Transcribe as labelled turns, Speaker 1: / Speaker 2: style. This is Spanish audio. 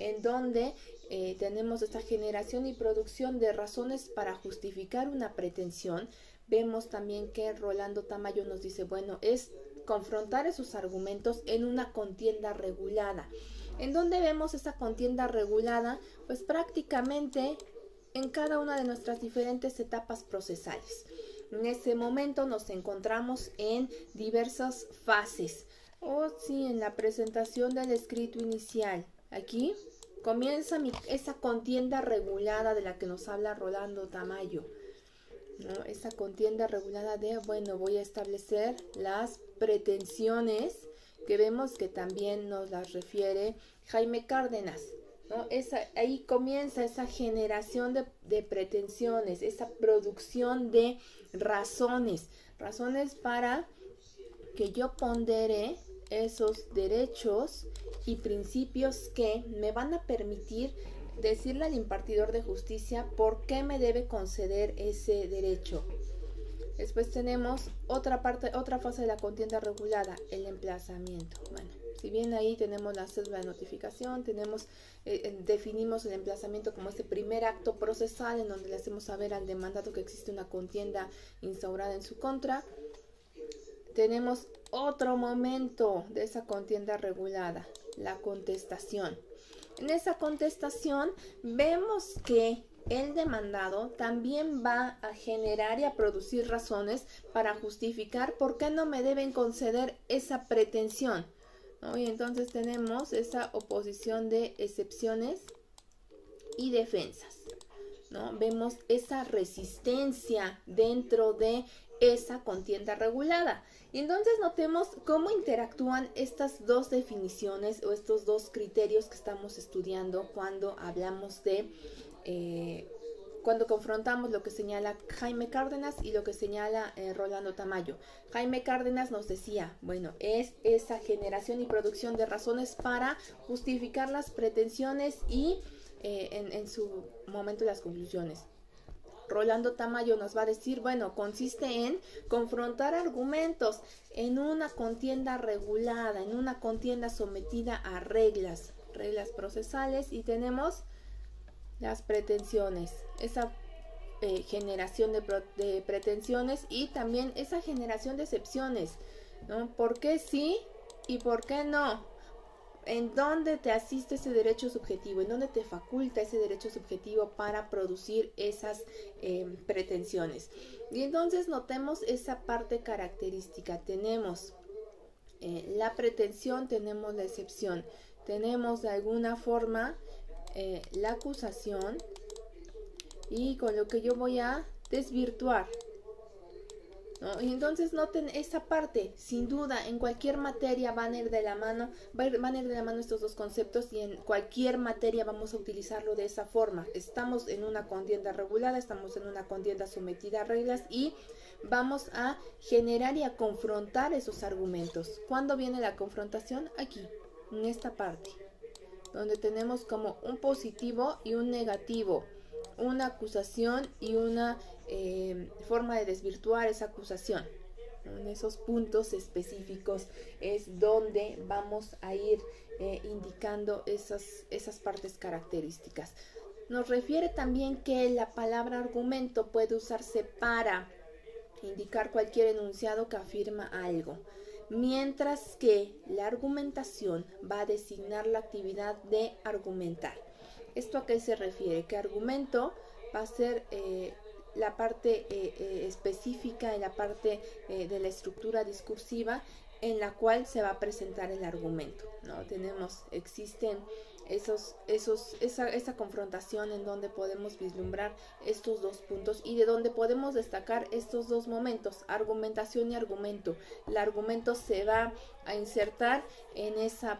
Speaker 1: en donde eh, tenemos esta generación y producción de razones para justificar una pretensión. Vemos también que Rolando Tamayo nos dice, bueno, es confrontar esos argumentos en una contienda regulada. ¿En donde vemos esa contienda regulada? Pues prácticamente en cada una de nuestras diferentes etapas procesales. En ese momento nos encontramos en diversas fases. O oh, sí, en la presentación del escrito inicial. Aquí comienza esa contienda regulada de la que nos habla Rolando Tamayo. Esa contienda regulada de, bueno, voy a establecer las pretensiones que vemos que también nos las refiere Jaime Cárdenas. ahí comienza esa generación de, de pretensiones, esa producción de razones, razones para que yo pondere esos derechos y principios que me van a permitir decirle al impartidor de justicia por qué me debe conceder ese derecho. Después tenemos otra parte, otra fase de la contienda regulada, el emplazamiento. Bueno, si bien ahí tenemos la cédula de notificación, tenemos, eh, eh, definimos el emplazamiento como este primer acto procesal en donde le hacemos saber al demandado que existe una contienda instaurada en su contra. Tenemos otro momento de esa contienda regulada, la contestación. En esa contestación vemos que el demandado también va a generar y a producir razones para justificar por qué no me deben conceder esa pretensión. Y entonces tenemos esa oposición de excepciones y defensas. ¿no? Vemos esa resistencia dentro de esa contienda regulada. Y entonces notemos cómo interactúan estas dos definiciones o estos dos criterios que estamos estudiando cuando hablamos de, eh, cuando confrontamos lo que señala Jaime Cárdenas y lo que señala eh, Rolando Tamayo. Jaime Cárdenas nos decía, bueno, es esa generación y producción de razones para justificar las pretensiones y eh, en, en su momento las conclusiones. Rolando Tamayo nos va a decir, bueno, consiste en confrontar argumentos en una contienda regulada, en una contienda sometida a reglas, reglas procesales y tenemos las pretensiones, esa eh, generación de, de, pretensiones y también esa generación de excepciones, ¿no? ¿Por qué sí y por qué no? En dónde te asiste ese derecho subjetivo, en dónde te faculta ese derecho subjetivo para producir esas eh, pretensiones. Y entonces notemos esa parte característica. Tenemos eh, la pretensión, tenemos la excepción, tenemos de alguna forma eh, la acusación y con lo que yo voy a desvirtuar y entonces noten esa parte, sin duda, en cualquier materia van a ir de la mano, van a ir de la mano estos dos conceptos y en cualquier materia vamos a utilizarlo de esa forma. Estamos en una contienda regulada, estamos en una contienda sometida a reglas y vamos a generar y a confrontar esos argumentos. ¿Cuándo viene la confrontación? Aquí, en esta parte, donde tenemos como un positivo y un negativo una acusación y una eh, forma de desvirtuar esa acusación. En esos puntos específicos es donde vamos a ir eh, indicando esas, esas partes características. Nos refiere también que la palabra argumento puede usarse para indicar cualquier enunciado que afirma algo, mientras que la argumentación va a designar la actividad de argumentar. ¿Esto a qué se refiere? Que argumento va a ser eh, la parte eh, eh, específica en la parte de la estructura discursiva en la cual se va a presentar el argumento. ¿no? Tenemos, existen esos, esos, esa, esa confrontación en donde podemos vislumbrar estos dos puntos y de donde podemos destacar estos dos momentos, argumentación y argumento. El argumento se va a insertar en esa